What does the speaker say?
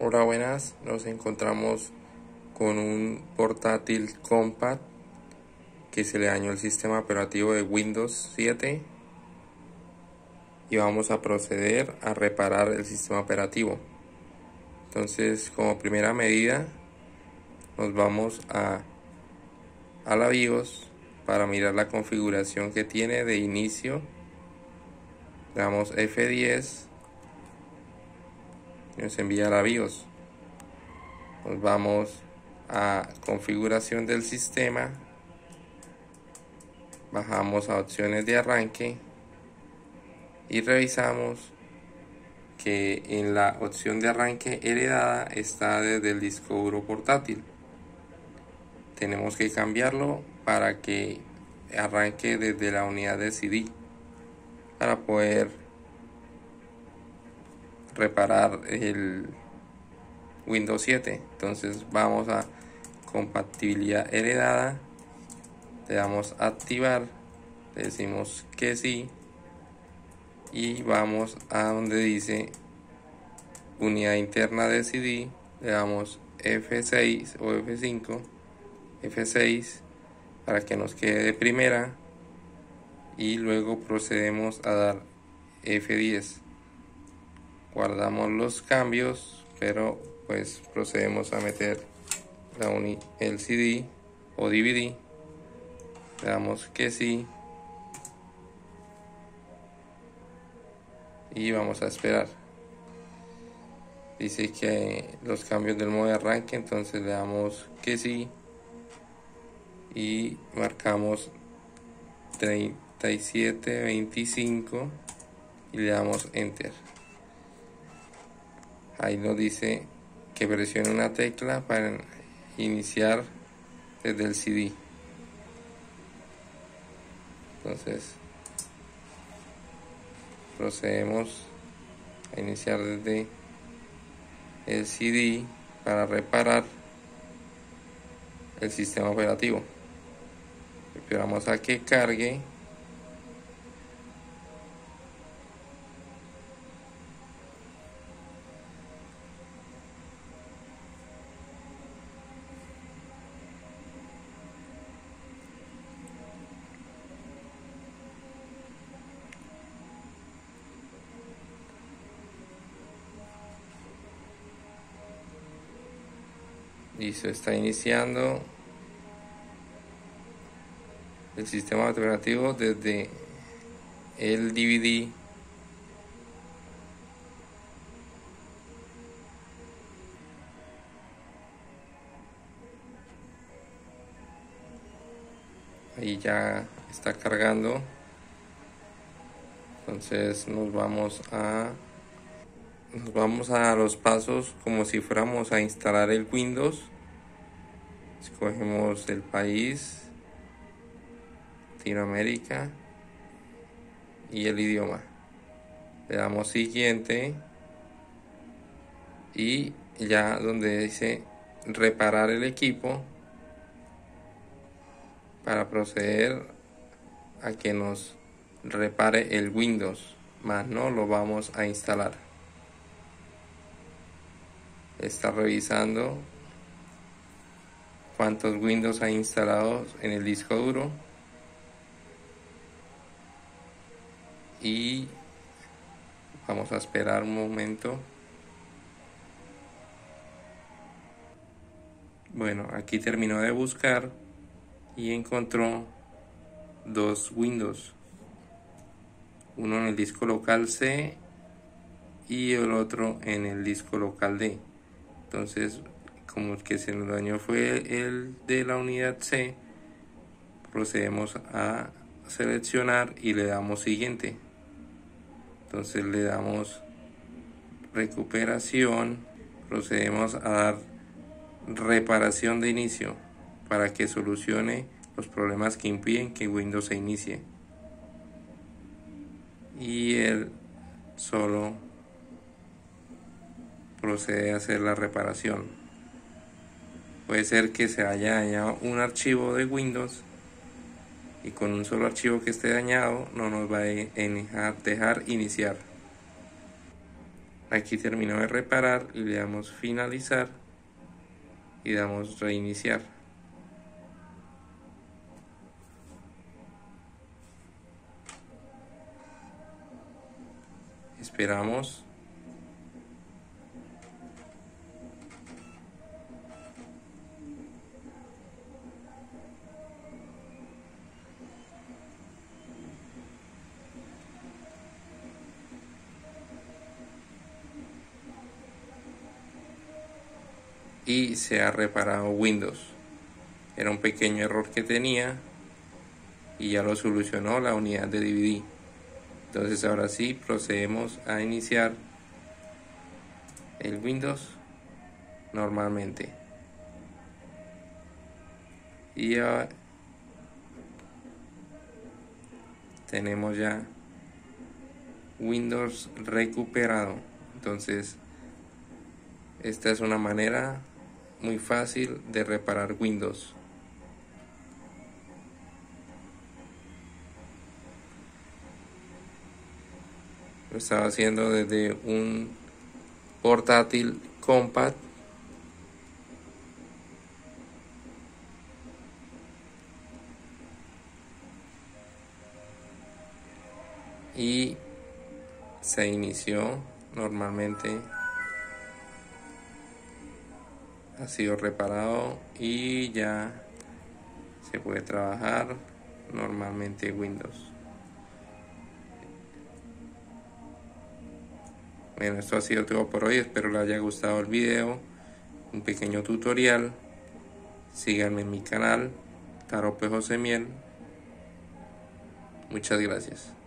Hola, buenas. Nos encontramos con un portátil compact que se le dañó el sistema operativo de Windows 7 y vamos a proceder a reparar el sistema operativo. Entonces, como primera medida, nos vamos a, a la BIOS para mirar la configuración que tiene de inicio. Damos F10 nos envía la BIOS. Nos vamos a configuración del sistema. Bajamos a opciones de arranque y revisamos que en la opción de arranque heredada está desde el disco duro portátil. Tenemos que cambiarlo para que arranque desde la unidad de CD para poder reparar el Windows 7 entonces vamos a compatibilidad heredada. Le damos activar. Le decimos que sí. Y vamos a donde dice unidad interna de CD le damos F6 o F5 F6 para que nos quede de primera. Y luego procedemos a dar F10 guardamos los cambios pero pues procedemos a meter la el CD o DVD le damos que sí. Y vamos a esperar. Dice que los cambios del modo de arranque entonces le damos que sí. Y marcamos 37 25 y le damos enter ahí nos dice que presione una tecla para iniciar desde el CD entonces procedemos a iniciar desde el CD para reparar el sistema operativo. Esperamos a que cargue se está iniciando el sistema operativo desde el DVD ahí ya está cargando. Entonces nos vamos a nos vamos a los pasos como si fuéramos a instalar el Windows. Escogemos el país Latinoamérica y el idioma. Le damos siguiente y ya donde dice reparar el equipo para proceder a que nos repare el Windows más no lo vamos a instalar está revisando cuántos Windows hay instalados en el disco duro. Y vamos a esperar un momento. Bueno aquí terminó de buscar y encontró dos Windows. Uno en el disco local C y el otro en el disco local D entonces como que se nos dañó fue el de la unidad C. Procedemos a seleccionar y le damos siguiente. Entonces le damos recuperación. Procedemos a dar reparación de inicio para que solucione los problemas que impiden que Windows se inicie. Y él solo procede a hacer la reparación. Puede ser que se haya dañado un archivo de Windows y con un solo archivo que esté dañado no nos va a dejar, iniciar. aquí terminó de reparar y le damos finalizar y damos reiniciar esperamos y se ha reparado Windows. Era un pequeño error que tenía y ya lo solucionó la unidad de DVD. Entonces ahora sí procedemos a iniciar el Windows normalmente. Y ya tenemos ya Windows recuperado. Entonces esta es una manera muy fácil de reparar Windows. Lo estaba haciendo desde un portátil compact y se inició normalmente ha sido reparado y ya se puede trabajar normalmente Windows. Bueno, esto ha sido todo por hoy. Espero les haya gustado el video. Un pequeño tutorial. Síganme en mi canal. Tarope José Miel. Muchas gracias.